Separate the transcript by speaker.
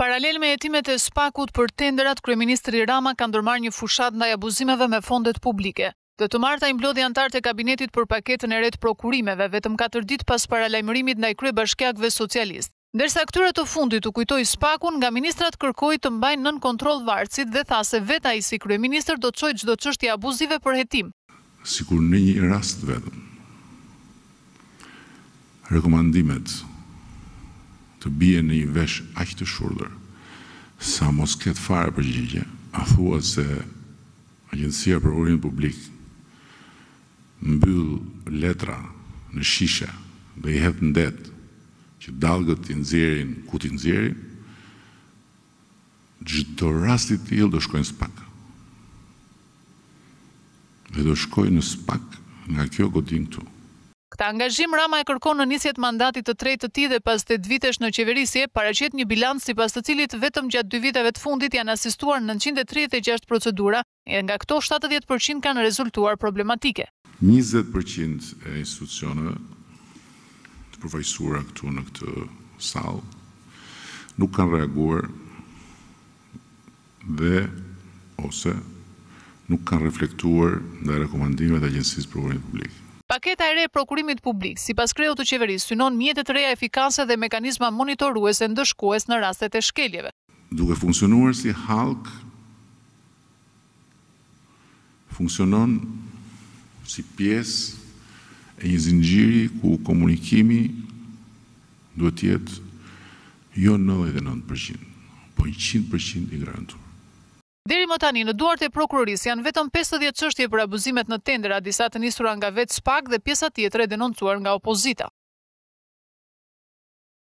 Speaker 1: Paralel me hetimet e SPAK-ut për tenderat, kryeministri Rama ka ndërmarrë një fushatë ndaj abuzimeve me fondet publike. Dhe të marta i mblodhi anëtarët e kabinetit për paketën e re të prokurimeve, vetëm katër ditë pas paralajmërimit ndaj kryebashkiakëve socialistë. Ndërsa këtyre të fundit u kujtoi SPAK-un, nga ministrat kërkoi të mbajnë nën kontroll varësit dhe tha se vetë ai si kryeministër do të çojë çdo çështje abuzive për hetim.
Speaker 2: Sikur në një rast vetëm, rekomandimet të bien në një vesh aq të shurdhër, sa mos ketë fare përgjigje, a thua se Agjencia e Prokurimit Publik mbyll letra në shishe dhe i hedh në det që dallgët t'i nxjerrin ku t'i nxjerrin, Çdo rast i tillë do shkojë në SPAK. Dhe do shkojë në SPAK nga kjo godinë këtu.
Speaker 1: Këtë angazhim Rama e kërkon në nisje të mandatit të tretë të tij dhe pas tetë vitesh në qeverisje, paraqet një bilanc sipas të cilit vetëm gjatë dy viteve të fundit janë asistuar nëntëqind e tridhjetë e gjashtë procedura, e nga këto shtatëdhjetë për qind kanë rezultuar problematike.
Speaker 2: Njëzet për qind e institucioneve të përfaqësuara këtu në këtë sallë nuk kanë reaguar dhe ose nuk kanë reflektuar ndaj rekomandimeve të Agjencisë së Prokurimit Publik.
Speaker 1: Paketa e re e prokurimit publik, sipas kreut të qeverisë, synon mjete të reja efikase dhe mekanizma monitorues e ndëshkues në rastet e shkeljeve.
Speaker 2: Duke funksionuar si hallkë Funksionon si pjesë e një zinxhiri ku komunikimi duhet të jetë jo nëntëdhjetë e nëntë për qind, po njëqind për qind i garantuar.
Speaker 1: Deri më tani, në duart e Prokurorisë janë vetëm pesëdhjetë çështje për abuzimet në tendera, disa të nisura nga vetë SPAK dhe pjesa tjetër e denoncuar nga opozita.